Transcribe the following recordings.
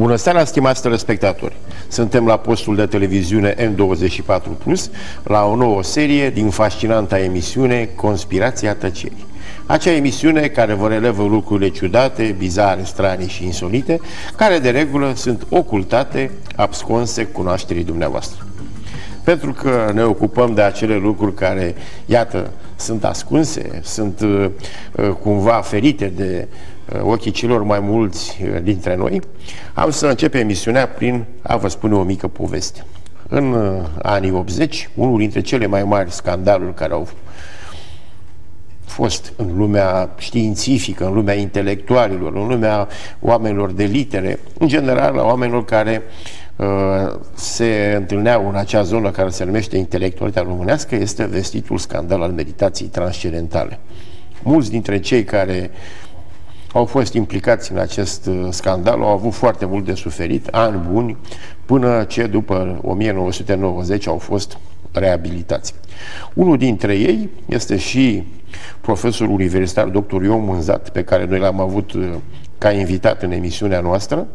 Bună seara, stimați telespectatori! Suntem la postul de televiziune M24+, Plus, la o nouă serie din fascinanta emisiune Conspirația Tăcerii. Acea emisiune care vă relevă lucrurile ciudate, bizare, strane și insolite, care de regulă sunt ocultate, absconse cunoașterii dumneavoastră. Pentru că ne ocupăm de acele lucruri care, iată, sunt ascunse, sunt uh, uh cumva ferite de Uh, ochii celor mai mulți uh, dintre noi, am să încep emisiunea prin a vă spune o mică poveste. În uh, anii 80, unul dintre cele mai mari scandaluri care au fost în lumea științifică, în lumea intelectualilor, în lumea oamenilor de litere, în general la oamenilor care uh, se întâlneau în acea zonă care se numește intelectualitatea românească, este vestitul scandal al meditației transcendentale. Mulți dintre cei care au fost implicați în acest uh, scandal, au avut foarte mult de suferit, ani buni, până ce după 1990 au fost reabilitați. Unul dintre ei este și profesorul universitar dr. Ion Mânzat, pe care noi l-am avut uh, ca invitat în emisiunea noastră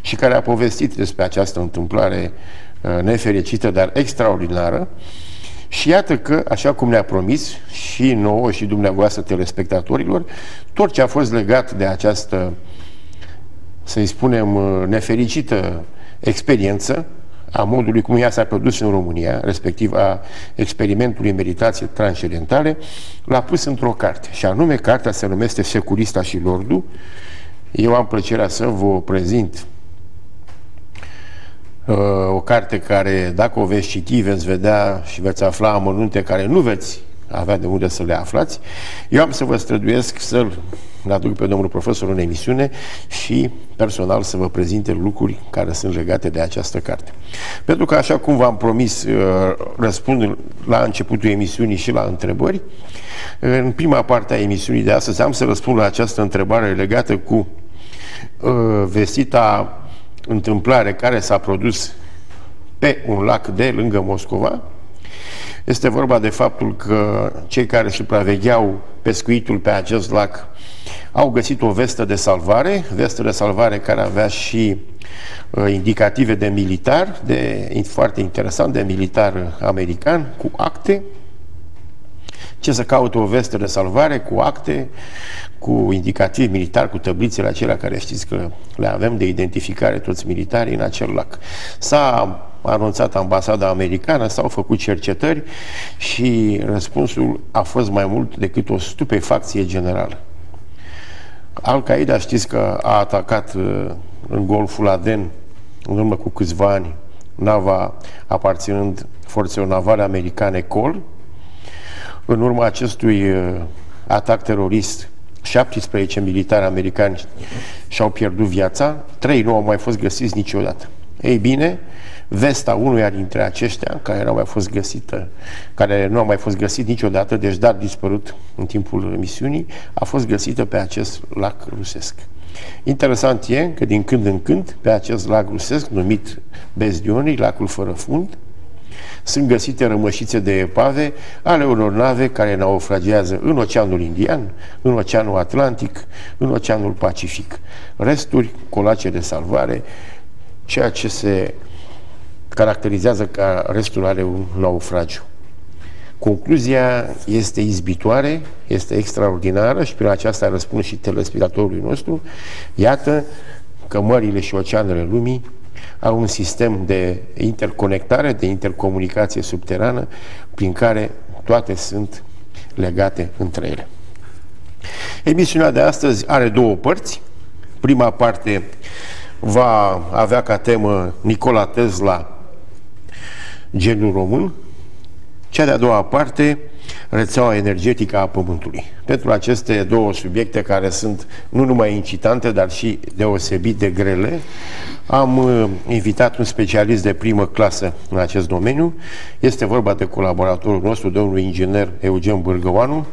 și care a povestit despre această întâmplare uh, nefericită, dar extraordinară, și iată că, așa cum ne-a promis și nouă și dumneavoastră telespectatorilor, tot ce a fost legat de această, să-i spunem, nefericită experiență, a modului cum ea s-a produs în România, respectiv a experimentului meditației transcendentale, l-a pus într-o carte. Și anume, cartea se numește Securista și Lordu. Eu am plăcerea să vă prezint Uh, o carte care, dacă o veți citi, veți vedea și veți afla amănunte care nu veți avea de unde să le aflați. Eu am să vă străduiesc să-l aduc pe domnul profesor în emisiune și personal să vă prezinte lucruri care sunt legate de această carte. Pentru că, așa cum v-am promis, uh, răspund la începutul emisiunii și la întrebări. În prima parte a emisiunii de astăzi am să răspund la această întrebare legată cu uh, vestita întâmplare care s-a produs pe un lac de lângă Moscova. Este vorba de faptul că cei care supravegheau pescuitul pe acest lac au găsit o vestă de salvare, vestă de salvare care avea și uh, indicative de militar, de, foarte interesant, de militar american, cu acte ce să caute o veste de salvare cu acte, cu indicativ militar, cu tăblițele acelea care știți că le avem de identificare toți militarii în acel lac. S-a anunțat ambasada americană, s-au făcut cercetări și răspunsul a fost mai mult decât o stupefacție generală. Al-Qaeda știți că a atacat uh, în Golful Aden în urmă cu câțiva ani nava aparținând forțelor navale americane Col, în urma acestui uh, atac terorist, 17 militari americani și-au pierdut viața, trei nu au mai fost găsiți niciodată. Ei bine, vesta unuia dintre aceștia, care nu a mai fost găsită, care nu a mai fost găsit niciodată, deci dar dispărut în timpul misiunii, a fost găsită pe acest lac rusesc. Interesant e că din când în când, pe acest lac rusesc, numit Bezdionii, lacul fără fund, sunt găsite rămășițe de epave ale unor nave care naufragează în Oceanul Indian, în Oceanul Atlantic, în Oceanul Pacific. Resturi, colace de salvare, ceea ce se caracterizează ca restul are un naufragiu. Concluzia este izbitoare, este extraordinară și prin aceasta răspund și telespectatorului nostru. Iată că mările și oceanele lumii au un sistem de interconectare, de intercomunicație subterană, prin care toate sunt legate între ele. Emisiunea de astăzi are două părți. Prima parte va avea ca temă Nicola Tesla, genul român. Cea de-a doua parte, rețeaua energetică a Pământului. Pentru aceste două subiecte care sunt nu numai incitante, dar și deosebit de grele, am uh, invitat un specialist de primă clasă în acest domeniu. Este vorba de colaboratorul nostru, domnul inginer Eugen Bârgăoanu.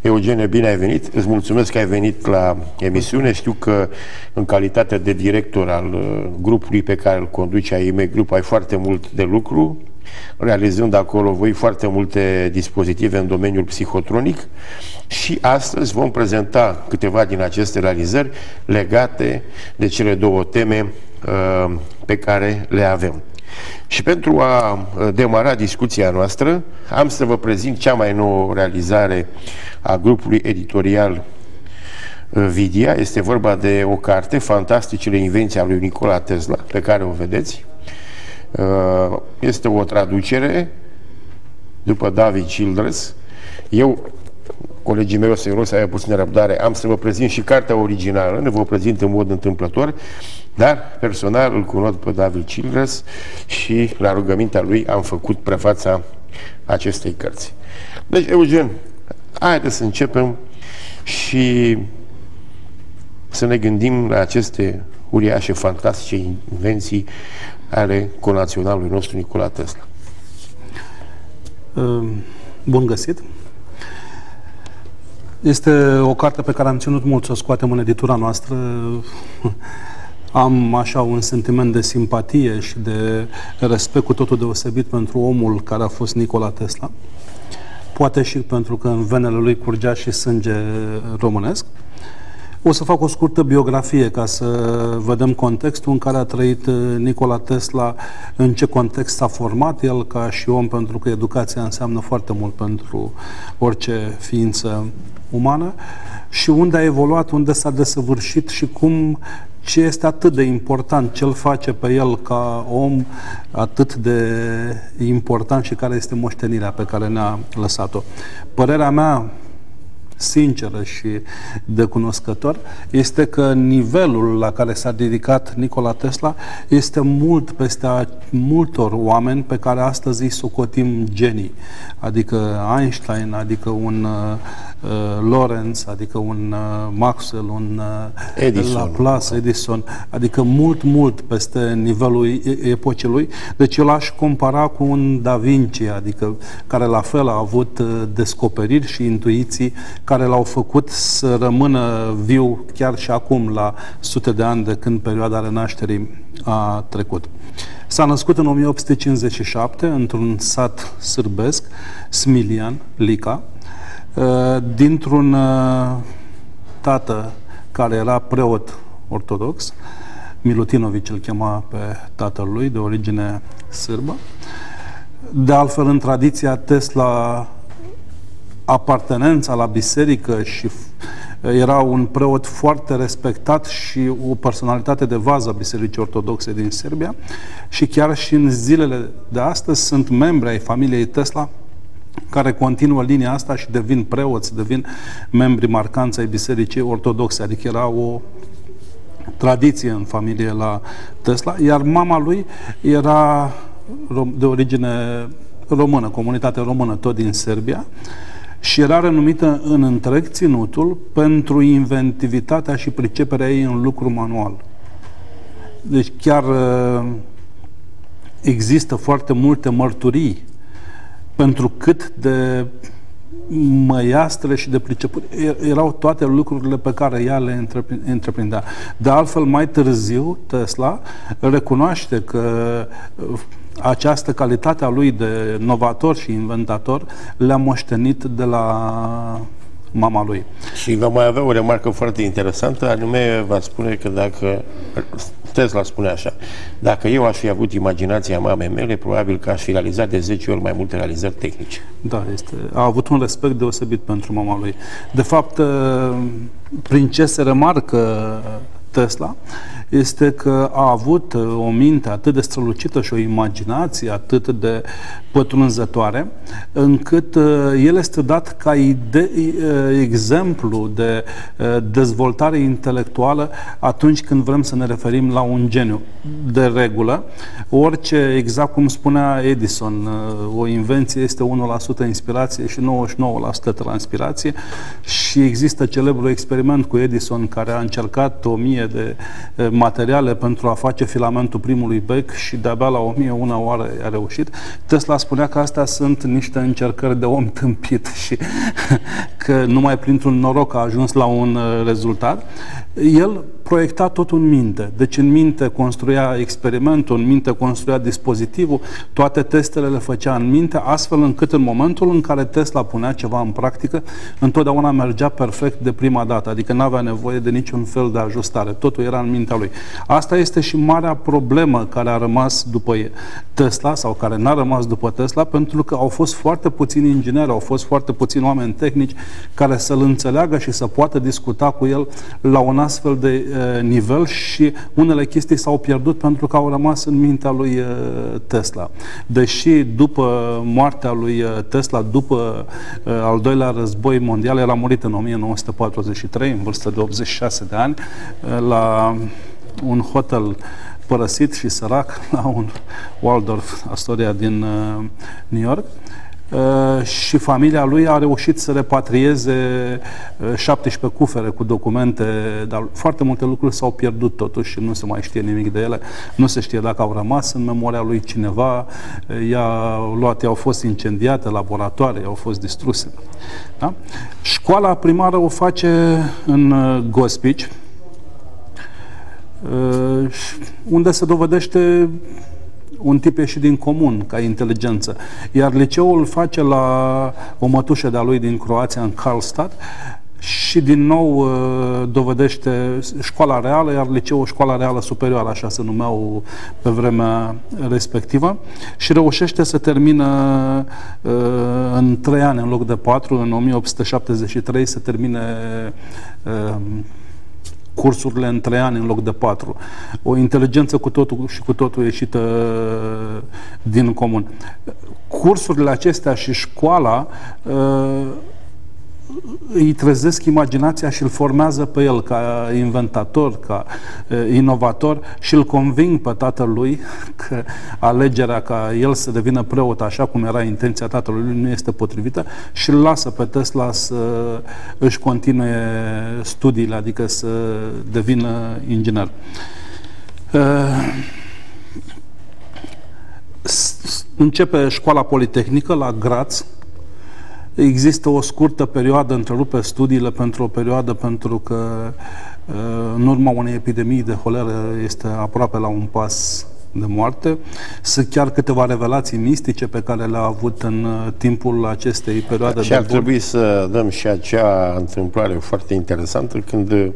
Eugene, bine ai venit. Îți mulțumesc că ai venit la emisiune. Știu că în calitate de director al uh, grupului pe care îl conduce AIME Grup ai foarte mult de lucru, realizând acolo voi foarte multe dispozitive în domeniul psihotronic și astăzi vom prezenta câteva din aceste realizări legate de cele două teme uh, pe care le avem. Și pentru a uh, demara discuția noastră, am să vă prezint cea mai nouă realizare a grupului editorial uh, Vidia. Este vorba de o carte, Fantasticile invenții a lui Nikola Tesla, pe care o vedeți. Uh, este o traducere după David Childress. Eu, colegii mei o să-i rog să aibă puțină răbdare, am să vă prezint și cartea originală, ne vă prezint în mod întâmplător, dar personal îl cunosc pe David Childress și la rugămintea lui am făcut prefața acestei cărți. Deci, Eugen, haideți să începem și să ne gândim la aceste uriașe, fantastice invenții ale conaționalului nostru Nicola Tesla. Ehm, bun găsit! Este o carte pe care am ținut mult să o scoatem în editura noastră. Am așa un sentiment de simpatie și de respect cu totul deosebit pentru omul care a fost Nicola Tesla. Poate și pentru că în venele lui curgea și sânge românesc. O să fac o scurtă biografie ca să vedem contextul în care a trăit uh, Nikola Tesla, în ce context s-a format el ca și om, pentru că educația înseamnă foarte mult pentru orice ființă umană și unde a evoluat, unde s-a desăvârșit și cum ce este atât de important, ce îl face pe el ca om atât de important și care este moștenirea pe care ne-a lăsat-o. Părerea mea sinceră și de cunoscător, este că nivelul la care s-a dedicat Nikola Tesla este mult peste a multor oameni pe care astăzi îi socotim genii, adică Einstein, adică un uh, uh, Lorenz, adică un uh, Maxwell, un uh, Edison. Laplace, Edison, adică mult, mult peste nivelul epocii lui. Deci eu l-aș compara cu un Da Vinci, adică care la fel a avut uh, descoperiri și intuiții care l-au făcut să rămână viu chiar și acum, la sute de ani de când perioada renașterii a trecut. S-a născut în 1857 într-un sat sârbesc, Smilian, Lica, Uh, dintr-un uh, tată care era preot ortodox, Milutinovici îl chema pe tatăl lui, de origine sârbă. De altfel, în tradiția Tesla, apartenența la biserică și era un preot foarte respectat și o personalitate de vază a Bisericii Ortodoxe din Serbia. Și chiar și în zilele de astăzi sunt membri ai familiei Tesla care continuă linia asta și devin preoți, devin membri marcanți ai Bisericii Ortodoxe, adică era o tradiție în familie la Tesla, iar mama lui era de origine română, comunitate română, tot din Serbia, și era renumită în întreg ținutul pentru inventivitatea și priceperea ei în lucru manual. Deci chiar uh, există foarte multe mărturii pentru cât de măiastră și de priceput erau toate lucrurile pe care ea le întreprindea. De altfel, mai târziu, Tesla recunoaște că uh, această calitate a lui de novator și inventator le-a moștenit de la mama lui. Și va mai avea o remarcă foarte interesantă, anume va spune că dacă Tesla spune așa, dacă eu aș fi avut imaginația mamei mele, probabil că aș fi realizat de 10 ori mai multe realizări tehnice. Da, este, a avut un respect deosebit pentru mama lui. De fapt, prin ce se remarcă Tesla, este că a avut uh, o minte atât de strălucită și o imaginație atât de pătrunzătoare, încât uh, el este dat ca ide- uh, exemplu de dezvoltare intelectuală atunci când vrem să ne referim la un geniu. De regulă, orice, exact cum spunea Edison, o invenție este 1% inspirație și 99% transpirație și există celebrul experiment cu Edison care a încercat o mie de materiale pentru a face filamentul primului bec și de-abia la 1001 oară a reușit. Tesla spunea că astea sunt niște încercări de om tâmpit și că numai printr-un noroc a ajuns la un uh, rezultat. El proiecta tot în minte. Deci în minte construia experimentul, în minte construia dispozitivul, toate testele le făcea în minte, astfel încât în momentul în care Tesla punea ceva în practică, întotdeauna mergea perfect de prima dată, adică nu avea nevoie de niciun fel de ajustare. Totul era în mintea lui. Asta este și marea problemă care a rămas după Tesla sau care n-a rămas după Tesla, pentru că au fost foarte puțini ingineri, au fost foarte puțini oameni tehnici care să-l înțeleagă și să poată discuta cu el la un astfel de uh, nivel și unele chestii s-au pierdut pentru că au rămas în mintea lui uh, Tesla. Deși după moartea lui uh, Tesla, după uh, al doilea război mondial, el a murit în 1943, în vârstă de 86 de ani, uh, la un hotel părăsit și sărac la un Waldorf Astoria din uh, New York. Uh, și familia lui a reușit să repatrieze uh, 17 cufere cu documente, dar foarte multe lucruri s-au pierdut totuși și nu se mai știe nimic de ele. Nu se știe dacă au rămas în memoria lui cineva, uh, i-a luat, i-au fost incendiate laboratoare, i-au fost distruse. Da? Școala primară o face în uh, Gospici, uh, unde se dovedește un tip ieșit din comun ca inteligență. Iar liceul face la o mătușă de-a lui din Croația, în Karlstad, și din nou uh, dovedește școala reală, iar liceul școala reală superioară, așa se numeau pe vremea respectivă, și reușește să termină uh, în trei ani în loc de patru, în 1873 să termine uh, cursurile în trei ani în loc de patru. O inteligență cu totul și cu totul ieșită din comun. Cursurile acestea și școala uh, îi trezesc imaginația și îl formează pe el ca inventator, ca uh, inovator și îl conving pe tatălui că alegerea ca el să devină preot, așa cum era intenția tatălui, nu este potrivită și îl lasă pe Tesla să își continue studiile, adică să devină inginer. Uh, începe școala politehnică la Graz, Există o scurtă perioadă, întrerupe studiile pentru o perioadă pentru că în urma unei epidemii de holeră este aproape la un pas de moarte. Sunt chiar câteva revelații mistice pe care le-a avut în timpul acestei perioade și de ar bol. trebui să dăm și acea întâmplare foarte interesantă când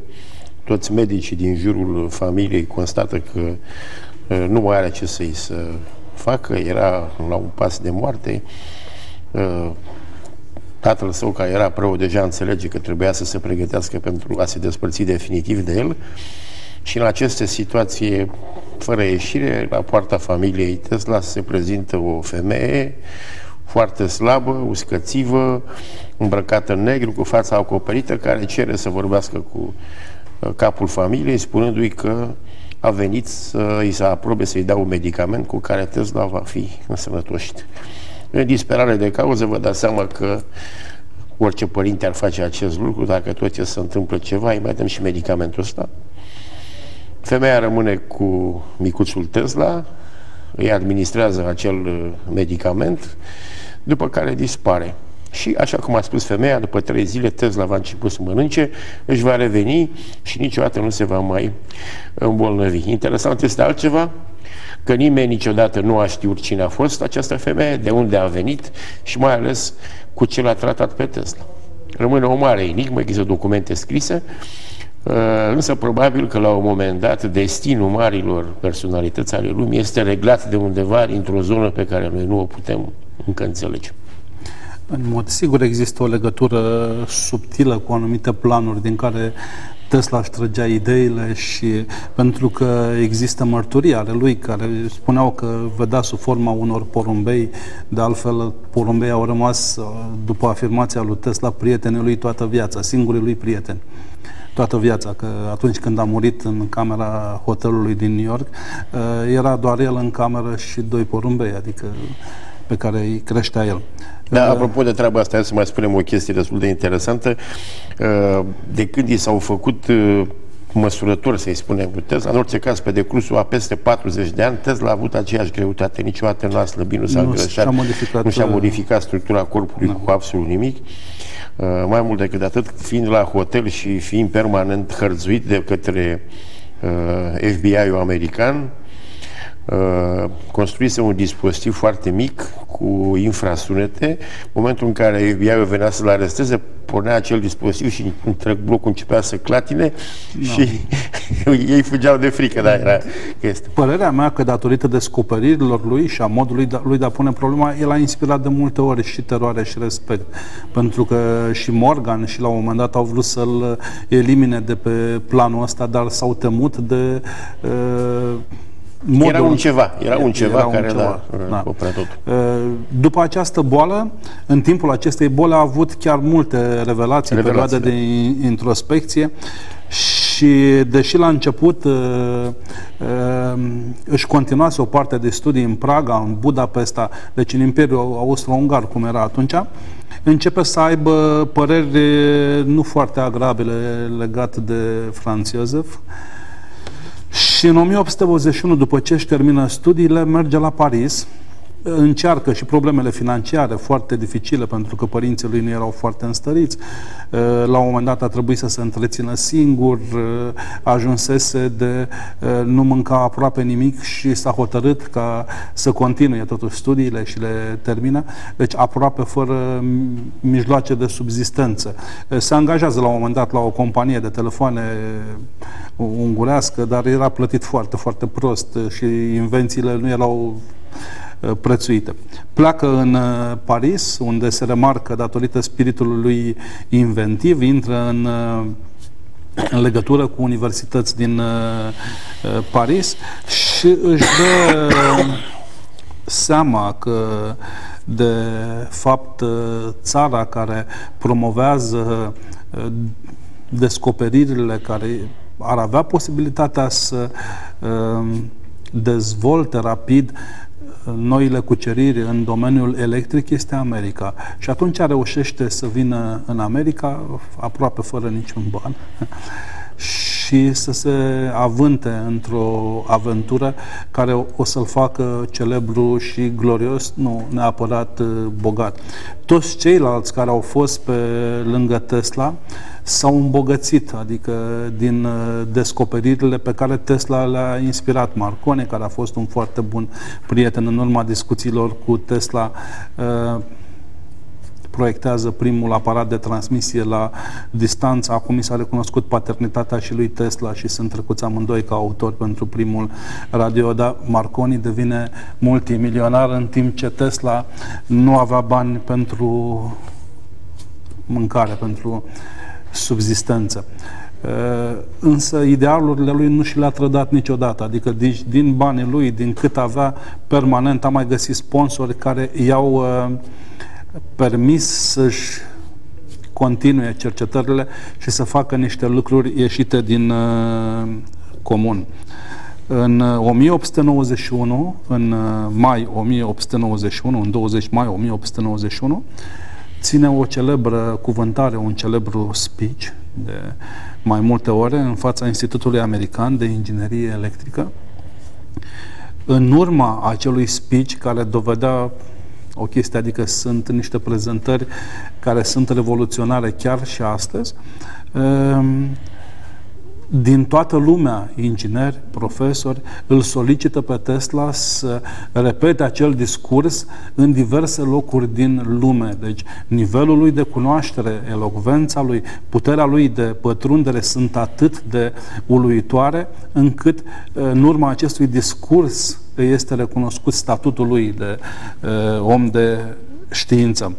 toți medicii din jurul familiei constată că uh, nu mai are ce să-i să facă, era la un pas de moarte, uh, tatăl său, care era preot, deja înțelege că trebuia să se pregătească pentru a se despărți definitiv de el și în aceste situații, fără ieșire, la poarta familiei Tesla se prezintă o femeie foarte slabă, uscățivă, îmbrăcată în negru, cu fața acoperită, care cere să vorbească cu uh, capul familiei, spunându-i că a venit să îi se aprobe să-i dea un medicament cu care Tesla va fi însănătoșit. În disperare de cauză vă dați seama că orice părinte ar face acest lucru, dacă tot ce se întâmplă ceva, îi mai dăm și medicamentul ăsta. Femeia rămâne cu micuțul Tesla, îi administrează acel uh, medicament, după care dispare. Și, așa cum a spus femeia, după trei zile Tesla va început să mănânce, își va reveni și niciodată nu se va mai îmbolnăvi. Interesant este altceva, că nimeni niciodată nu a știut cine a fost această femeie, de unde a venit și mai ales cu ce l-a tratat pe Tesla. Rămâne o mare enigmă, există documente scrise, uh, însă probabil că la un moment dat destinul marilor personalități ale lumii este reglat de undeva într-o zonă pe care noi nu o putem încă înțelege. În mod sigur există o legătură subtilă cu anumite planuri din care Tesla își trăgea ideile și pentru că există mărturii ale lui care spuneau că vedea sub forma unor porumbei, de altfel porumbei au rămas, după afirmația lui Tesla, prietenii lui toată viața, singurii lui prieteni toată viața, că atunci când a murit în camera hotelului din New York, era doar el în cameră și doi porumbei, adică pe care îi creștea el. Da, apropo de treaba asta, hai să mai spunem o chestie destul de interesantă. Uh, de când i s-au făcut uh, măsurători, să-i spunem, cu Tesla, în orice caz, pe decursul a peste 40 de ani, Tesla a avut aceeași greutate, niciodată nu a slăbit, nu s-a Nu îngrășat, și-a modificat, nu și-a uh, modificat structura corpului da. cu absolut nimic. Uh, mai mult decât atât, fiind la hotel și fiind permanent hărțuit de către uh, FBI-ul american, Uh, construise un dispozitiv foarte mic cu infrasunete. În momentul în care FBI venea să-l aresteze, pornea acel dispozitiv și întreg blocul începea să clatine no. și ei fugeau de frică, dar era este. Părerea mea că datorită descoperirilor lui și a modului lui de a pune problema, el a inspirat de multe ori și teroare și respect. Pentru că și Morgan și la un moment dat au vrut să-l elimine de pe planul ăsta, dar s-au temut de uh, modul... Era un ceva, era un ceva era care un ceva. Da, da. tot. După această boală, în timpul acestei boli a avut chiar multe revelații, revelații perioade de introspecție și deși la început își continuase o parte de studii în Praga, în Budapesta, deci în Imperiul Austro-Ungar, cum era atunci, începe să aibă păreri nu foarte agrabile legate de Franz Josef, și în 1821, după ce își termină studiile, merge la Paris, încearcă și problemele financiare foarte dificile pentru că părinții lui nu erau foarte înstăriți. La un moment dat a trebuit să se întrețină singur, ajunsese de nu mânca aproape nimic și s-a hotărât ca să continue totuși studiile și le termină, deci aproape fără mijloace de subzistență. Se angajează la un moment dat la o companie de telefoane ungurească, dar era plătit foarte, foarte prost și invențiile nu erau uh, prețuite. Pleacă în uh, Paris, unde se remarcă datorită spiritului lui inventiv, intră în uh, în legătură cu universități din Paris și își dă seama că de fapt țara care promovează descoperirile care ar avea posibilitatea să um, dezvolte rapid uh, noile cuceriri în domeniul electric este America. Și atunci reușește să vină în America aproape fără niciun ban și să se avânte într-o aventură care o să-l facă celebru și glorios, nu neapărat uh, bogat. Toți ceilalți care au fost pe lângă Tesla s-au îmbogățit, adică din uh, descoperirile pe care Tesla le-a inspirat. Marconi, care a fost un foarte bun prieten în urma discuțiilor cu Tesla, uh, proiectează primul aparat de transmisie la distanță. Acum mi s-a recunoscut paternitatea și lui Tesla și sunt trecuți amândoi ca autori pentru primul radio, dar Marconi devine multimilionar în timp ce Tesla nu avea bani pentru mâncare, pentru subzistență. Însă idealurile lui nu și le-a trădat niciodată, adică din, din banii lui, din cât avea permanent, a mai găsit sponsori care i-au uh, permis să-și continue cercetările și să facă niște lucruri ieșite din uh, comun. În 1891, în mai 1891, în 20 mai 1891, ține o celebră cuvântare, un celebru speech de mai multe ore în fața Institutului American de Inginerie Electrică. În urma acelui speech care dovedea o chestie, adică sunt niște prezentări care sunt revoluționare chiar și astăzi, ehm, din toată lumea, ingineri, profesori, îl solicită pe Tesla să repete acel discurs în diverse locuri din lume. Deci nivelul lui de cunoaștere, elocvența lui, puterea lui de pătrundere sunt atât de uluitoare încât în urma acestui discurs este recunoscut statutul lui de uh, om de știință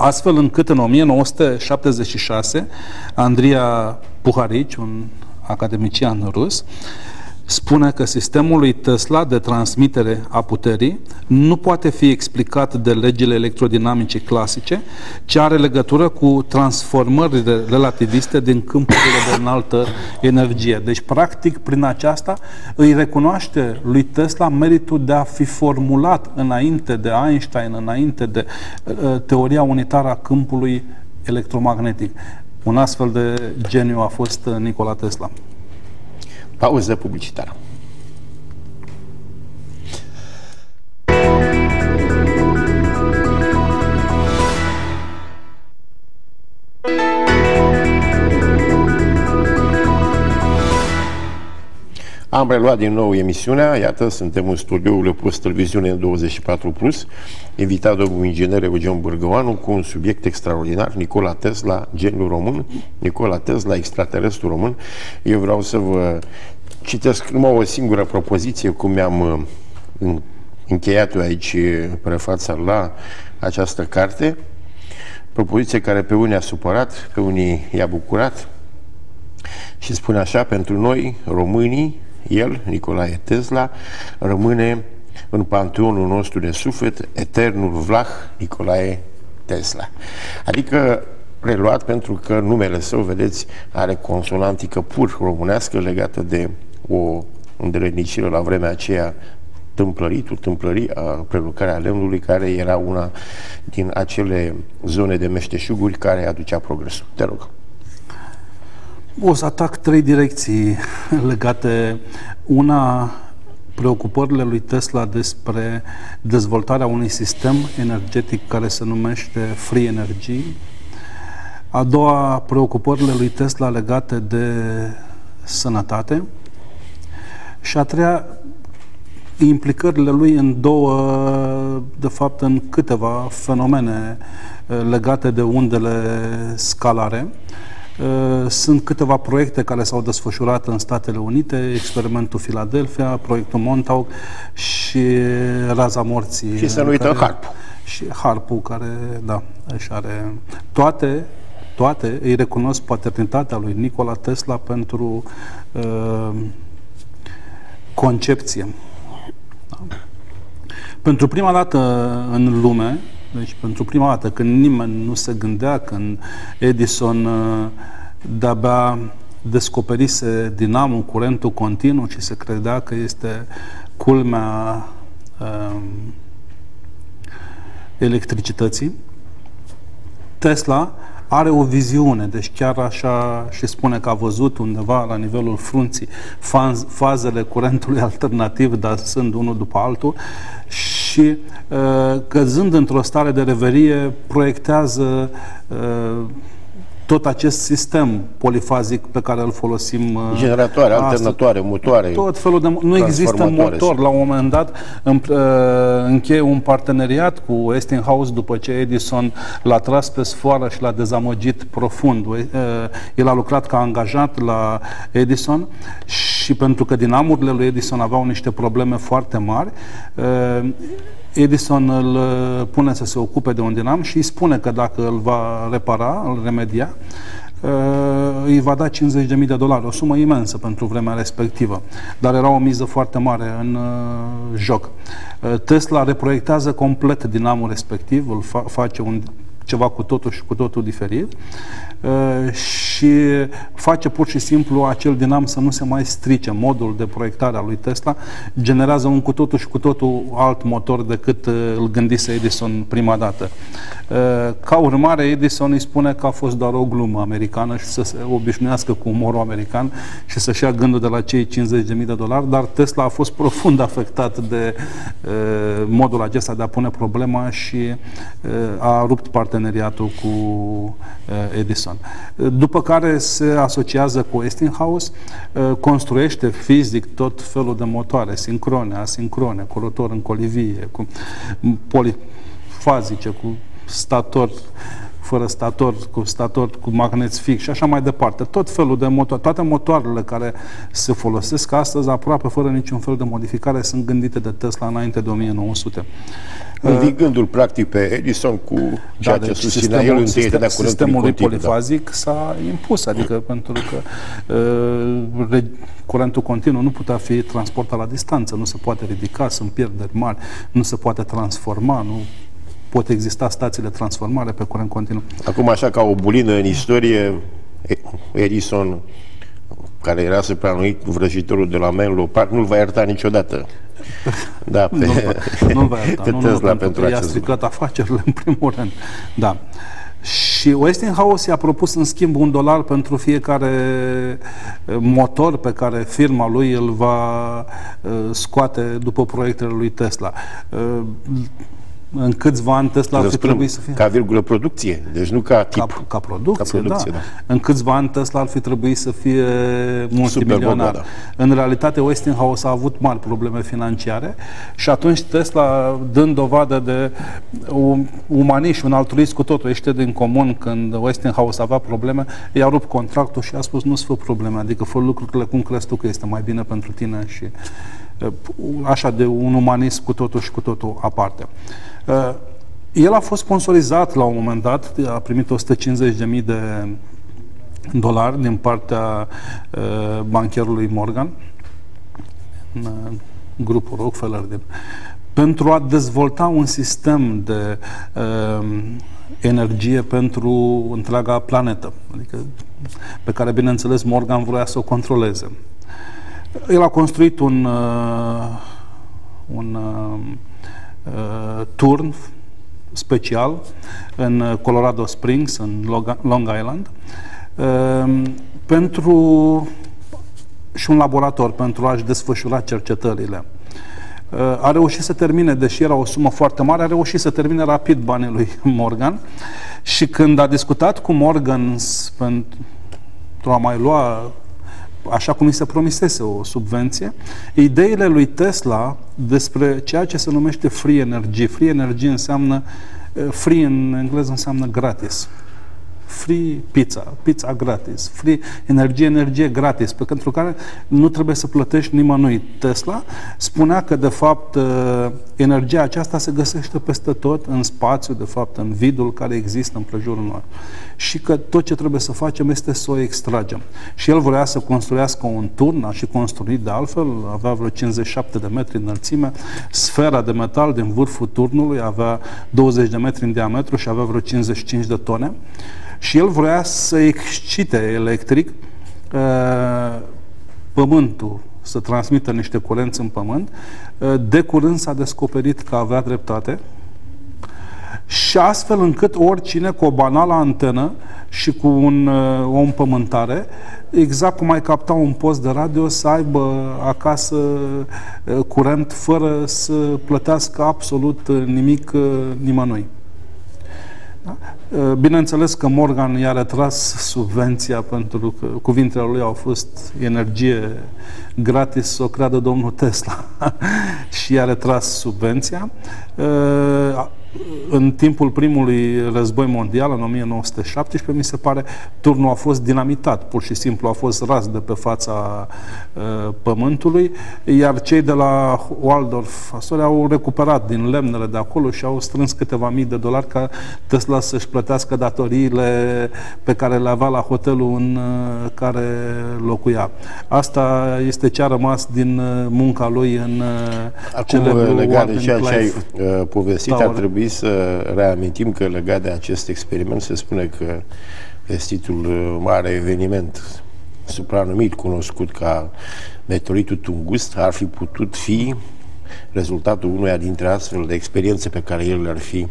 astfel încât în 1976 Andria Puharici, un academician rus, spune că sistemul lui Tesla de transmitere a puterii nu poate fi explicat de legile electrodinamice clasice, ci are legătură cu transformările relativiste din câmpurile de înaltă energie. Deci, practic, prin aceasta îi recunoaște lui Tesla meritul de a fi formulat înainte de Einstein, înainte de uh, teoria unitară a câmpului electromagnetic. Un astfel de geniu a fost uh, Nikola Tesla. Pauză publicitară. Am reluat din nou emisiunea, iată, suntem în studioul Post Televiziune 24+, Plus, invitat domnul inginer Eugen Bărgăoanu cu un subiect extraordinar, Nicola Tesla, genul român, Nicola Tesla, extraterestru român. Eu vreau să vă citesc numai o singură propoziție, cum mi-am uh, încheiat-o aici prefața la această carte, propoziție care pe unii a supărat, pe unii i-a bucurat. Și spune așa, pentru noi, românii, el, Nicolae Tesla, rămâne în panteonul nostru de suflet eternul Vlah Nicolae Tesla. Adică reluat pentru că numele său, vedeți, are consonantică pur românească legată de o îndelenicire la vremea aceea tâmplăritul, tâmplării a prelucrarea lemnului, care era una din acele zone de meșteșuguri care aducea progresul. Te rog. O să atac trei direcții legate. Una, preocupările lui Tesla despre dezvoltarea unui sistem energetic care se numește Free Energy. A doua, preocupările lui Tesla legate de sănătate. Și a treia, implicările lui în două, de fapt în câteva fenomene eh, legate de undele scalare. Eh, sunt câteva proiecte care s-au desfășurat în Statele Unite, experimentul Philadelphia, proiectul Montauk și raza morții. Și să nu uităm Harp. Și Harpul, care, da, își are toate toate îi recunosc paternitatea lui Nikola Tesla pentru uh, concepție. Da. Pentru prima dată în lume, deci pentru prima dată când nimeni nu se gândea, când Edison uh, de-abia descoperise dinamul, curentul continuu și se credea că este culmea um, electricității, Tesla are o viziune, deci chiar așa și spune că a văzut undeva la nivelul frunții faz, fazele curentului alternativ, dar sunt unul după altul și uh, căzând într-o stare de reverie proiectează uh, tot acest sistem polifazic pe care îl folosim uh, Generatoare, astăzi, alternatoare, motoare. Tot felul de... Nu există motor. La un moment dat uh, încheie un parteneriat cu Westinghouse după ce Edison l-a tras pe sfoară și l-a dezamăgit profund. Uh, el a lucrat ca angajat la Edison și pentru că dinamurile lui Edison aveau niște probleme foarte mari, Edison îl uh, pune să se ocupe de un dinam și îi spune că dacă îl va repara, îl remedia, uh, îi va da 50.000 de dolari, o sumă imensă pentru vremea respectivă. Dar era o miză foarte mare în uh, joc. Tesla reproiectează complet dinamul respectiv, îl fa- face un ceva cu totul și cu totul diferit uh, și face pur și simplu acel dinam să nu se mai strice. Modul de proiectare a lui Tesla generează un cu totul și cu totul alt motor decât uh, îl gândise Edison prima dată. Uh, ca urmare, Edison îi spune că a fost doar o glumă americană și să se obișnuiască cu umorul american și să-și ia gândul de la cei 50.000 de dolari, dar Tesla a fost profund afectat de modul acesta de a pune problema și a rupt partea parteneriatul cu uh, Edison. După care se asociază cu Westinghouse, uh, construiește fizic tot felul de motoare, sincrone, asincrone, cu rotor în colivie, cu polifazice, cu stator fără stator, cu stator cu magneți fix și așa mai departe. Tot felul de motoare, toate motoarele care se folosesc astăzi, aproape fără niciun fel de modificare, sunt gândite de Tesla înainte de 1900. Învingându-l practic pe Edison cu da, ceea da, ce deci susținea el în sistem, de Sistemul lui da. polifazic da. s-a impus, adică pentru că uh, curentul continuu nu putea fi transportat la distanță, nu se poate ridica, sunt pierderi mari, nu se poate transforma, nu pot exista stații de transformare pe curent continuu. Acum, așa ca o bulină în istorie, Edison, care era supranuit vrăjitorul de la Menlo Park, nu-l va ierta niciodată. Da, pe, nu-l va ierta. Pe nu, Tesla nu, pentru, pentru că i-a stricat afacerile, în primul rând. Da. Și Westinghouse i-a propus în schimb un dolar pentru fiecare eh, motor pe care firma lui îl va eh, scoate după proiectele lui Tesla. Eh, în câțiva ani Tesla ar fi trebuit să fie... Ca virgulă producție, deci nu ca tip. Ca, ca producție, ca producție da. da. În câțiva ani Tesla ar fi trebuit să fie multimilionar. Da. În realitate Westinghouse a avut mari probleme financiare și atunci Tesla, dând dovadă de un umanism, un altruism cu totul, ește din comun când Westinghouse avea probleme, i-a rupt contractul și a spus nu-ți fă probleme, adică fă lucrurile cum crezi tu că este mai bine pentru tine și așa de un umanism cu totul și cu totul aparte. Uh, el a fost sponsorizat la un moment dat, a primit 150.000 de dolari din partea uh, bancherului Morgan, uh, grupul Rockefeller, din, pentru a dezvolta un sistem de uh, energie pentru întreaga planetă, adică pe care, bineînțeles, Morgan vrea să o controleze. El a construit un, uh, un uh, uh, turn special în Colorado Springs, în Long Island, uh, pentru și un laborator pentru a-și desfășura cercetările. Uh, a reușit să termine, deși era o sumă foarte mare, a reușit să termine rapid banii lui Morgan și când a discutat cu Morgan pentru a mai lua așa cum i se promisese o subvenție, ideile lui Tesla despre ceea ce se numește free energy. Free energy înseamnă, eh, free în engleză înseamnă gratis free pizza, pizza gratis, free energie, energie gratis, pentru care nu trebuie să plătești nimănui. Tesla spunea că, de fapt, uh, energia aceasta se găsește peste tot, în spațiu, de fapt, în vidul care există în prejurul nostru. Și că tot ce trebuie să facem este să o extragem. Și el vrea să construiască un turn, a și construit de altfel, avea vreo 57 de metri înălțime, sfera de metal din vârful turnului avea 20 de metri în diametru și avea vreo 55 de tone și el vrea să excite electric uh, pământul, să transmită niște curenți în pământ. Uh, de curând s-a descoperit că avea dreptate și astfel încât oricine cu o banală antenă și cu un, uh, o împământare, exact cum ai capta un post de radio, să aibă acasă curent fără să plătească absolut nimic nimănui. Da? Bineînțeles că Morgan i-a retras subvenția pentru că cuvintele lui au fost energie gratis, să o creadă domnul Tesla și i-a retras subvenția în timpul primului război mondial, în 1917, mi se pare, turnul a fost dinamitat, pur și simplu a fost ras de pe fața uh, pământului, iar cei de la Waldorf Astoria au recuperat din lemnele de acolo și au strâns câteva mii de dolari ca Tesla să-și plătească datoriile pe care le avea la hotelul în uh, care locuia. Asta este ce a rămas din uh, munca lui în uh, Acum, legat de ceea ce ai uh, povestit, Tower. ar trebui să reamintim că legat de acest experiment se spune că vestitul uh, mare eveniment supranumit, cunoscut ca meteoritul Tungust, ar fi putut fi rezultatul unuia dintre astfel de experiențe pe care el le-ar fi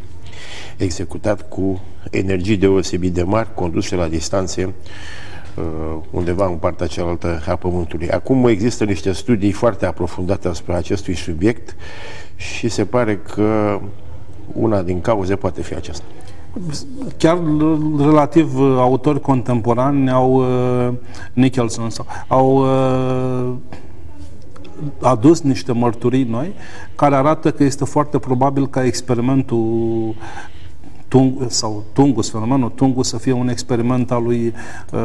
executat cu energii deosebit de mari, conduse la distanțe uh, undeva în partea cealaltă a Pământului. Acum există niște studii foarte aprofundate asupra acestui subiect și se pare că una din cauze poate fi aceasta. Chiar relativ uh, autori contemporani au uh, Nicholson sau, au uh, adus niște mărturii noi care arată că este foarte probabil ca experimentul tung, sau Tungus, fenomenul Tungus să fie un experiment al lui uh,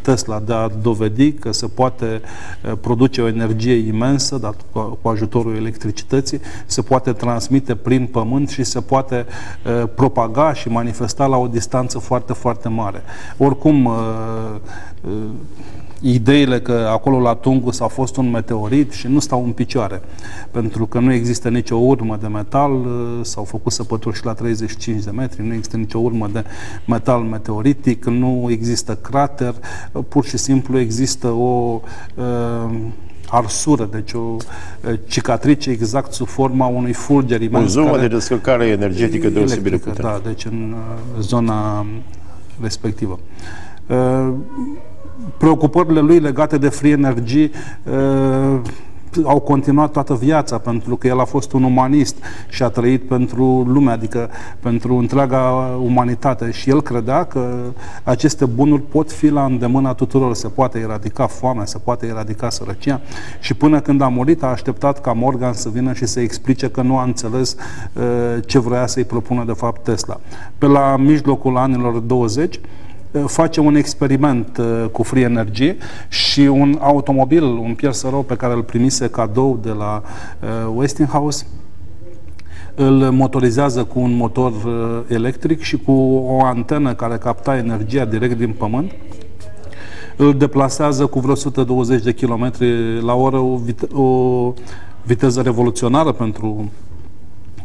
Tesla de a dovedi că se poate uh, produce o energie imensă, dar cu, cu ajutorul electricității, se poate transmite prin pământ și se poate uh, propaga și manifesta la o distanță foarte, foarte mare. Oricum, uh, uh, ideile că acolo la Tungus a fost un meteorit și nu stau în picioare, pentru că nu există nicio urmă de metal, uh, s-au făcut săpături și la 35 de metri, nu există nicio urmă de metal meteoritic, nu există crater, uh, pur și simplu există o uh, arsură, deci o uh, cicatrice exact sub forma unui fulger imens. O zonă care, de descărcare energetică deosebit de Da, deci în uh, zona respectivă. Uh, preocupările lui legate de free energy uh, au continuat toată viața, pentru că el a fost un umanist și a trăit pentru lume, adică pentru întreaga umanitate. Și el credea că aceste bunuri pot fi la îndemâna tuturor, se poate eradica foamea, se poate eradica sărăcia. Și până când a murit, a așteptat ca Morgan să vină și să explice că nu a înțeles uh, ce vrea să-i propună de fapt Tesla. Pe la mijlocul anilor 20, face un experiment uh, cu Free Energy și un automobil, un Pierre Săro pe care îl primise cadou de la uh, Westinghouse, îl motorizează cu un motor uh, electric și cu o antenă care capta energia direct din pământ. Îl deplasează cu vreo 120 de km la oră, o, vite- o viteză revoluționară pentru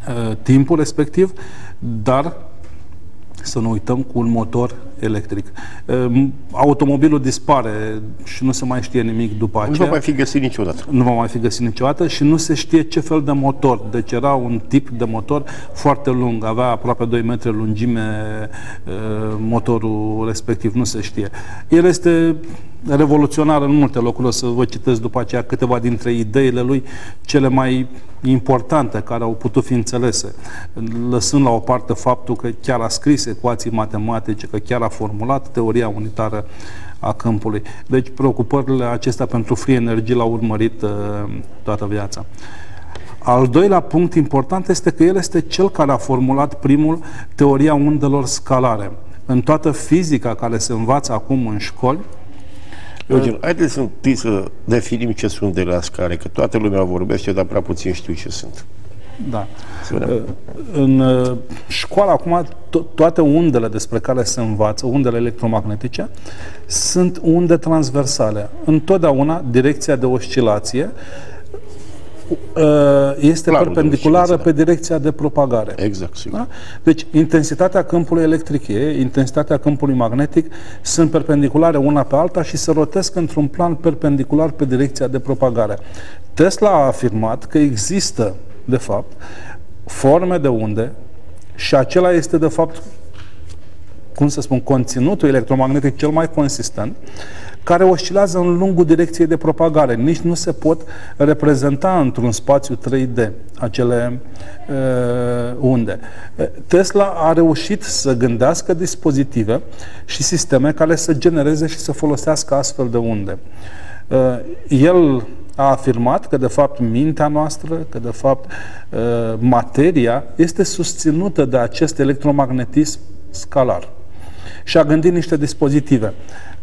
uh, timpul respectiv, dar să nu uităm, cu un motor electric. Ehm, automobilul dispare și nu se mai știe nimic după aceea. Nu va mai fi găsit niciodată. Nu va mai fi găsit niciodată și nu se știe ce fel de motor. Deci era un tip de motor foarte lung, avea aproape 2 metri lungime ehm, motorul respectiv, nu se știe. El este revoluționar în multe locuri, o să vă citesc după aceea câteva dintre ideile lui cele mai importante care au putut fi înțelese, lăsând la o parte faptul că chiar a scris ecuații matematice, că chiar a formulat teoria unitară a câmpului. Deci preocupările acestea pentru free energy l-au urmărit uh, toată viața. Al doilea punct important este că el este cel care a formulat primul teoria undelor scalare. În toată fizica care se învață acum în școli, Eugen, haideți să întâi să definim ce sunt de la scare, că toată lumea vorbește, dar prea puțin știu ce sunt. Da. Uh, în uh, școală acum to- toate undele despre care se învață, undele electromagnetice, sunt unde transversale. Întotdeauna direcția de oscilație uh, este Planul de perpendiculară oscilație, pe direcția de propagare. Exact, sigur. Da? Deci, intensitatea câmpului electric e, intensitatea câmpului magnetic sunt perpendiculare una pe alta și se rotesc într-un plan perpendicular pe direcția de propagare. Tesla a afirmat că există, de fapt, forme de unde și acela este, de fapt, cum să spun, conținutul electromagnetic cel mai consistent, care oscilează în lungul direcției de propagare. Nici nu se pot reprezenta într-un spațiu 3D acele uh, unde. Tesla a reușit să gândească dispozitive și sisteme care să genereze și să folosească astfel de unde. Uh, el a afirmat că, de fapt, mintea noastră, că, de fapt, uh, materia este susținută de acest electromagnetism scalar. Și a gândit niște dispozitive.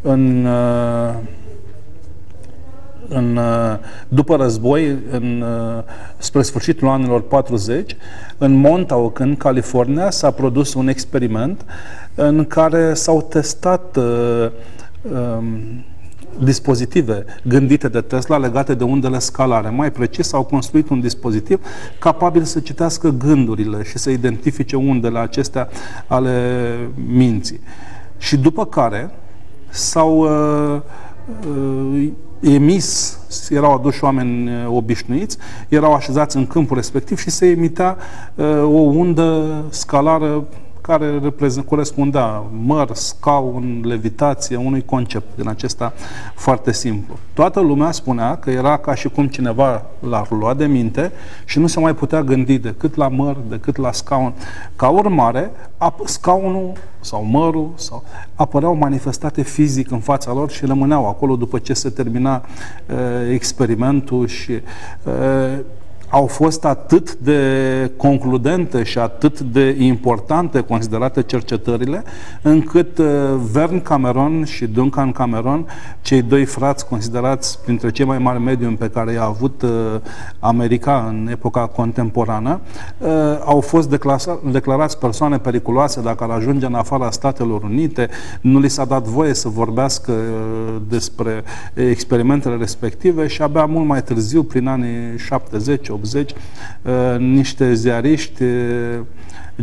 În, uh, în, uh, după război, în, spre sfârșitul anilor 40, în Montauk, în California, s-a produs un experiment în care s-au testat uh, um, dispozitive gândite de Tesla legate de undele scalare. Mai precis, au construit un dispozitiv capabil să citească gândurile și să identifice undele acestea ale minții. Și după care s-au uh, uh, emis, erau aduși oameni uh, obișnuiți, erau așezați în câmpul respectiv și se emitea uh, o undă scalară care corespundea măr, scaun, levitație, unui concept din acesta foarte simplu. Toată lumea spunea că era ca și cum cineva l-ar lua de minte și nu se mai putea gândi decât la măr, decât la scaun. Ca urmare, scaunul sau mărul sau apăreau manifestate fizic în fața lor și rămâneau acolo după ce se termina uh, experimentul și uh, au fost atât de concludente și atât de importante considerate cercetările, încât uh, Vern Cameron și Duncan Cameron, cei doi frați considerați printre cei mai mari mediumi pe care i-a avut uh, America în epoca contemporană, uh, au fost declarați persoane periculoase dacă ar ajunge în afara Statelor Unite, nu li s-a dat voie să vorbească despre experimentele respective și abia mult mai târziu, prin anii 70 80, uh, niște ziariști, uh,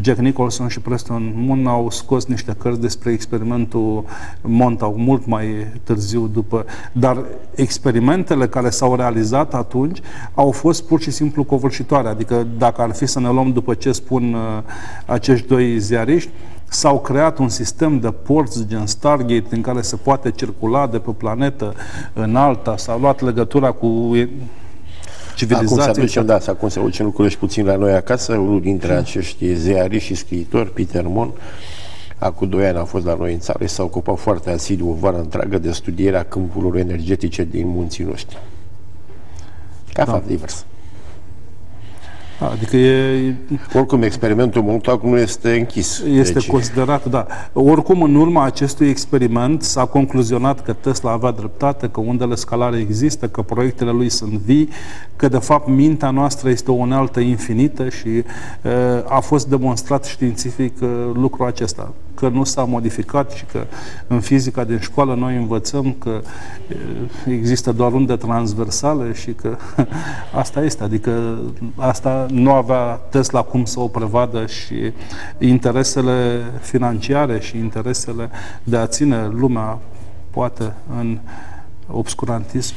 Jack Nicholson și Preston Moon au scos niște cărți despre experimentul Montauk mult mai târziu după, dar experimentele care s-au realizat atunci au fost pur și simplu covârșitoare, adică dacă ar fi să ne luăm după ce spun uh, acești doi ziariști, S-au creat un sistem de porți gen Stargate în care se poate circula de pe planetă în alta, s-a luat legătura cu civilizație. Acum să aducem, da, acum să aducem lucrurile și puțin la noi acasă. Unul dintre acești zeari și scriitori, Peter Mon, acum doi ani a fost la noi în țară și s-a ocupat foarte asidu o vară întreagă de studierea câmpurilor energetice din munții noștri. Ca da. fapt divers. Adică e... Oricum, experimentul Montauk nu este închis. Este deci... considerat, da. Oricum, în urma acestui experiment s-a concluzionat că Tesla avea dreptate, că undele scalare există, că proiectele lui sunt vii, că de fapt mintea noastră este o unealtă infinită și uh, a fost demonstrat științific uh, lucrul acesta că nu s-a modificat și că în fizica din școală noi învățăm că există doar unde transversale și că asta este, adică asta nu avea Tesla cum să o prevadă și interesele financiare și interesele de a ține lumea poate în obscurantism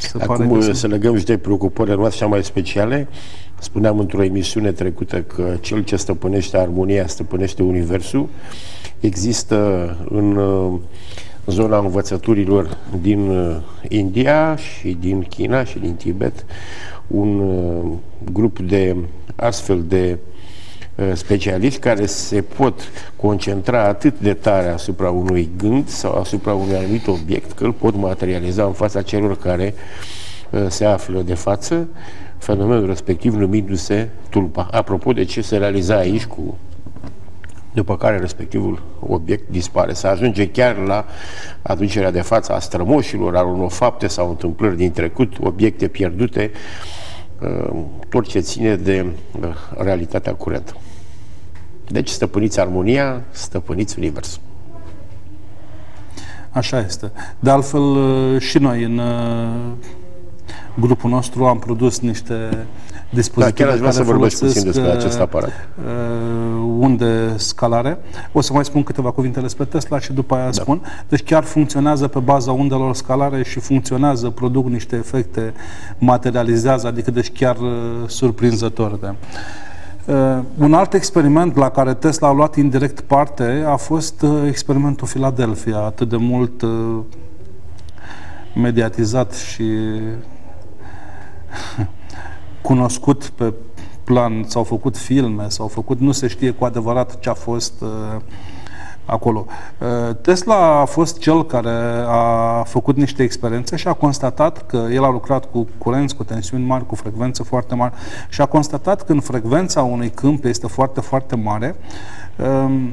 se Acum pare că să legăm și de preocupările noastre cea mai speciale. Spuneam într-o emisiune trecută că cel ce stăpânește armonia stăpânește Universul. Există în zona învățăturilor din uh, India și din China și din Tibet un uh, grup de astfel de uh, specialiști care se pot concentra atât de tare asupra unui gând sau asupra unui anumit obiect că îl pot materializa în fața celor care se află de față fenomenul respectiv numindu-se tulpa. Apropo de ce se realiza aici cu după care respectivul obiect dispare. Se ajunge chiar la aducerea de față a strămoșilor, al unor fapte sau întâmplări din trecut, obiecte pierdute, uh, tot ce ține de uh, realitatea curentă. Deci stăpâniți armonia, stăpâniți universul. Așa este. De altfel, uh, și noi în grupul nostru am produs niște dispozitive da, chiar aș vrea să vorbesc puțin despre acest aparat. Uh, unde scalare. O să mai spun câteva cuvinte despre Tesla și după aia da. spun. Deci chiar funcționează pe baza undelor scalare și funcționează, produc niște efecte, materializează, adică deci chiar uh, surprinzător de... Uh, un alt experiment la care Tesla a luat indirect parte a fost uh, experimentul Philadelphia, atât de mult uh, mediatizat și cunoscut pe plan, s-au făcut filme, s-au făcut, nu se știe cu adevărat ce a fost uh, acolo. Uh, Tesla a fost cel care a făcut niște experiențe și a constatat că el a lucrat cu curenți, cu tensiuni mari, cu frecvențe foarte mari și a constatat că în frecvența unui câmp este foarte, foarte mare, uh,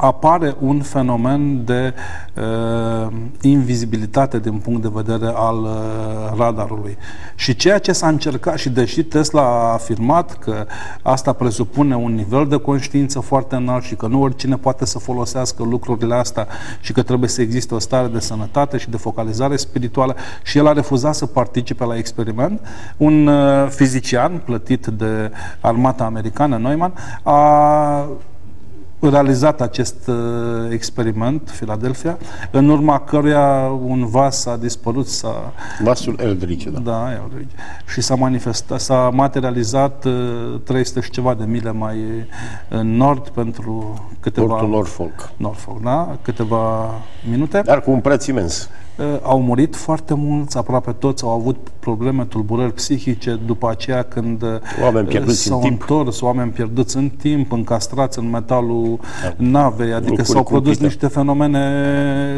apare un fenomen de uh, invizibilitate din punct de vedere al uh, radarului. Și ceea ce s-a încercat, și deși Tesla a afirmat că asta presupune un nivel de conștiință foarte înalt și că nu oricine poate să folosească lucrurile astea și că trebuie să existe o stare de sănătate și de focalizare spirituală și el a refuzat să participe la experiment, un uh, fizician plătit de armata americană, Neumann, a realizat acest uh, experiment, Philadelphia, în urma căruia un vas a dispărut. S-a, Vasul Eldridge, da. Da, Eldridge. Și s-a manifestat, s-a materializat uh, 300 și ceva de mile mai în nord pentru câteva... Portul Norfolk. Norfolk, da? Câteva minute. Dar cu un preț imens. Uh, au murit foarte mulți, aproape toți au avut probleme, tulburări psihice după aceea când uh, oameni pierduți s-au în timp. întors, oameni pierduți în timp, încastrați în metalul da. navei, adică s-au produs cumplite. niște fenomene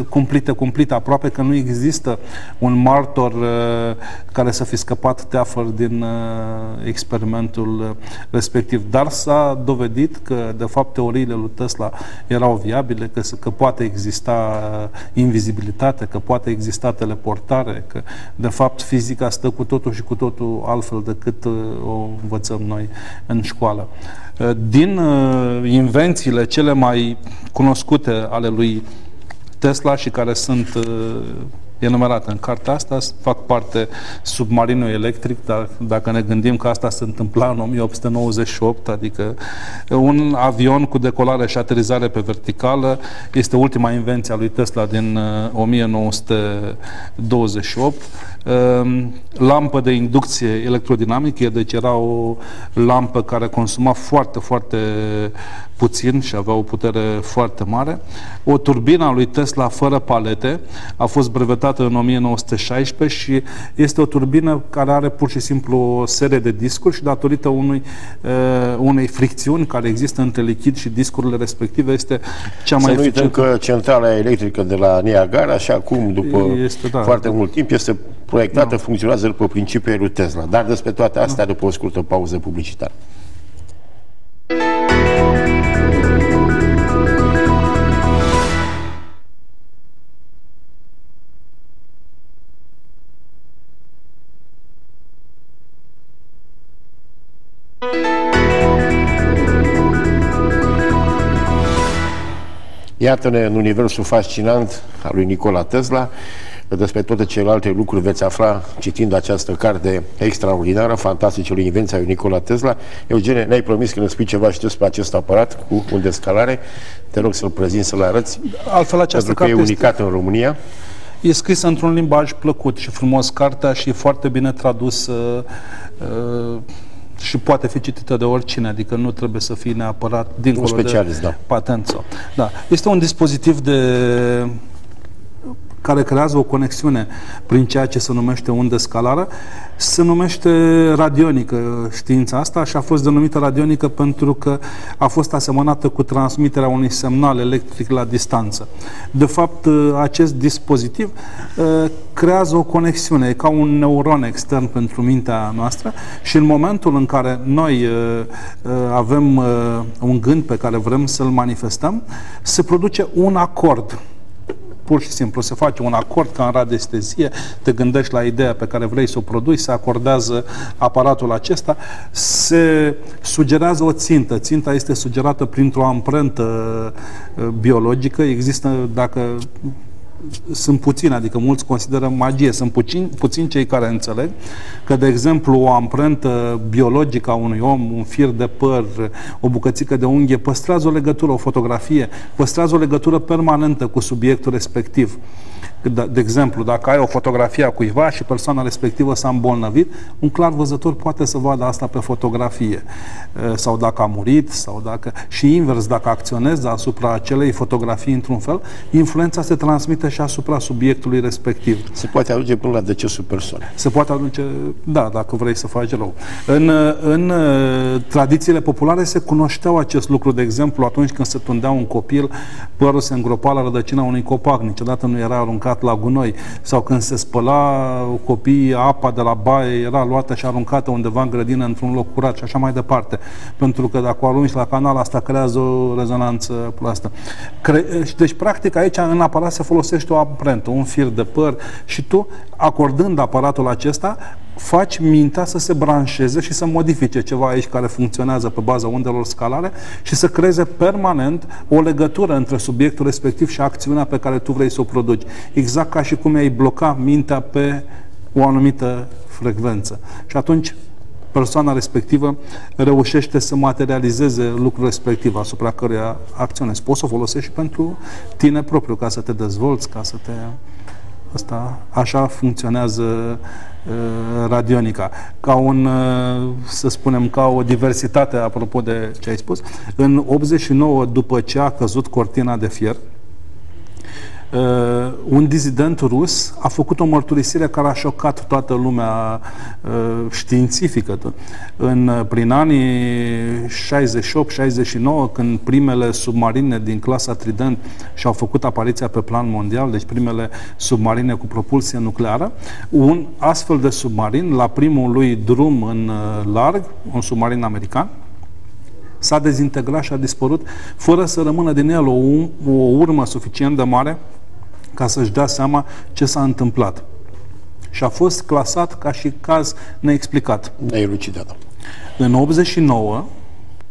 cumplite, cumplite, aproape că nu există un martor uh, care să fi scăpat teafăr din uh, experimentul uh, respectiv. Dar s-a dovedit că, de fapt, teoriile lui Tesla erau viabile, că, că poate exista uh, invizibilitate, că poate exista teleportare, că de fapt fizica stă cu totul și cu totul altfel decât uh, o învățăm noi în școală. Uh, din uh, invențiile cele mai cunoscute ale lui Tesla și care sunt enumerate în cartea asta, fac parte submarinul electric, dar dacă ne gândim că asta se întâmpla în 1898, adică un avion cu decolare și aterizare pe verticală, este ultima invenție a lui Tesla din 1928. Uh, lampă de inducție electrodinamică, deci era o lampă care consuma foarte, foarte puțin și avea o putere foarte mare. O turbină a lui Tesla fără palete a fost brevetată în 1916 și este o turbină care are pur și simplu o serie de discuri și datorită unui, uh, unei fricțiuni care există între lichid și discurile respective este cea mai Să nu uităm că centrala electrică de la Niagara și acum, după este, da, foarte da. mult timp, este proiectată, da. funcționează după principiul lui Tesla. Dar despre toate astea da. după o scurtă pauză publicitară. Iată-ne în universul fascinant al lui Nicola Tesla. Despre toate celelalte lucruri veți afla citind această carte extraordinară, fantastice invenția lui Nicola Tesla. Eugene, ne-ai promis că ne spui ceva și despre acest aparat cu un descalare. Te rog să-l prezint, să-l arăți. Altfel, această carte e unicat este... în România. E scrisă într-un limbaj plăcut și frumos cartea și e foarte bine tradusă uh, și poate fi citită de oricine, adică nu trebuie să fie neapărat dincolo un specialist, de da. patent. Da. Este un dispozitiv de care creează o conexiune prin ceea ce se numește undă scalară, se numește radionică știința asta și a fost denumită radionică pentru că a fost asemănată cu transmiterea unui semnal electric la distanță. De fapt, acest dispozitiv uh, creează o conexiune, e ca un neuron extern pentru mintea noastră și în momentul în care noi uh, uh, avem un gând pe care vrem să-l manifestăm, se produce un acord pur și simplu se face un acord ca în radiestezie, te gândești la ideea pe care vrei să o produi, se acordează aparatul acesta, se sugerează o țintă. Ținta este sugerată printr-o amprentă uh, biologică. Există, dacă sunt puțini, adică mulți consideră magie, sunt puțini, puțini cei care înțeleg că, de exemplu, o amprentă biologică a unui om, un fir de păr, o bucățică de unghie, păstrează o legătură, o fotografie, păstrează o legătură permanentă cu subiectul respectiv. Da, de exemplu, dacă ai o fotografie a cuiva și persoana respectivă s-a îmbolnăvit, un clar văzător poate să vadă asta pe fotografie. Sau dacă a murit, sau dacă... Și invers, dacă acționezi asupra acelei fotografii într-un fel, influența se transmite și asupra subiectului respectiv. Se poate aduce până la decesul persoanei. Se poate aduce, da, dacă vrei să faci rău. În, în tradițiile populare se cunoșteau acest lucru, de exemplu, atunci când se tundea un copil, părul se îngropa la rădăcina unui copac, niciodată nu era aruncat aruncat la gunoi sau când se spăla copiii apa de la baie era luată și aruncată undeva în grădină într-un loc curat și așa mai departe. Pentru că dacă o arunci la canal, asta creează o rezonanță plastă. Cre- deci, practic, aici în aparat se folosește o amprentă, un fir de păr și tu, acordând aparatul acesta, faci mintea să se branșeze și să modifice ceva aici care funcționează pe baza undelor scalare și să creeze permanent o legătură între subiectul respectiv și acțiunea pe care tu vrei să o produci. Exact ca și cum ai bloca mintea pe o anumită frecvență. Și atunci persoana respectivă reușește să materializeze lucrul respectiv asupra căruia acționezi. Poți să o folosești și pentru tine propriu, ca să te dezvolți, ca să te... Asta, așa funcționează uh, radionica. Ca un, uh, să spunem, ca o diversitate, apropo de ce ai spus. În 89, după ce a căzut cortina de fier, Uh, un dizident rus a făcut o mărturisire care a șocat toată lumea uh, științifică. În, uh, prin anii 68-69, când primele submarine din clasa Trident și-au făcut apariția pe plan mondial, deci primele submarine cu propulsie nucleară, un astfel de submarin, la primul lui drum în uh, larg, un submarin american, s-a dezintegrat și a dispărut, fără să rămână din el o, o urmă suficient de mare ca să-și dea seama ce s-a întâmplat. Și a fost clasat ca și caz neexplicat. Neelucidat. În 89,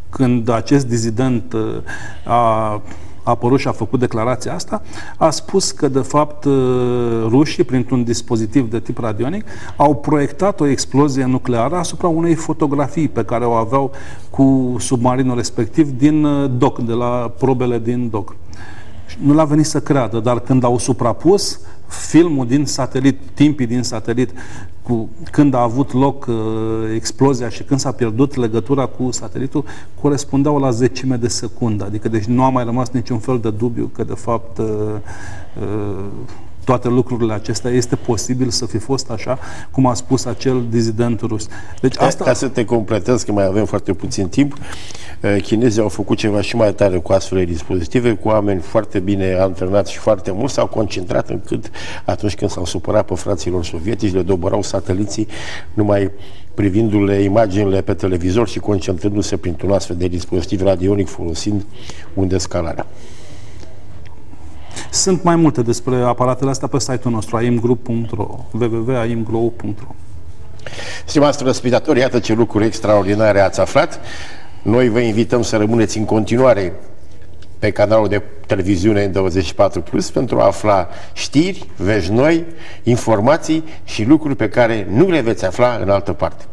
când acest dizident uh, a a apărut și a făcut declarația asta, a spus că, de fapt, uh, rușii, printr-un dispozitiv de tip radionic, au proiectat o explozie nucleară asupra unei fotografii pe care o aveau cu submarinul respectiv din uh, doc, de la probele din doc nu l-a venit să creadă, dar când au suprapus filmul din satelit, timpii din satelit, cu, când a avut loc uh, explozia și când s-a pierdut legătura cu satelitul, corespundeau la zecime de secundă. Adică deci nu a mai rămas niciun fel de dubiu că de fapt uh, uh, toate lucrurile acestea, este posibil să fi fost așa, cum a spus acel dizident rus. Deci asta... Ca să te completez, că mai avem foarte puțin timp, eh, chinezii au făcut ceva și mai tare cu astfel de dispozitive, cu oameni foarte bine antrenați și foarte mulți, s-au concentrat încât atunci când s-au supărat pe fraților sovietici, le dobărau sateliții numai privindu-le imaginile pe televizor și concentrându-se printr-un astfel de dispozitiv radionic folosind unde scalarea. Sunt mai multe despre aparatele astea pe site-ul nostru, aimgroup.ro, www.aimgroup.ro Stimați răspitatori, iată ce lucruri extraordinare ați aflat. Noi vă invităm să rămâneți în continuare pe canalul de televiziune 24 Plus pentru a afla știri, vești noi, informații și lucruri pe care nu le veți afla în altă parte.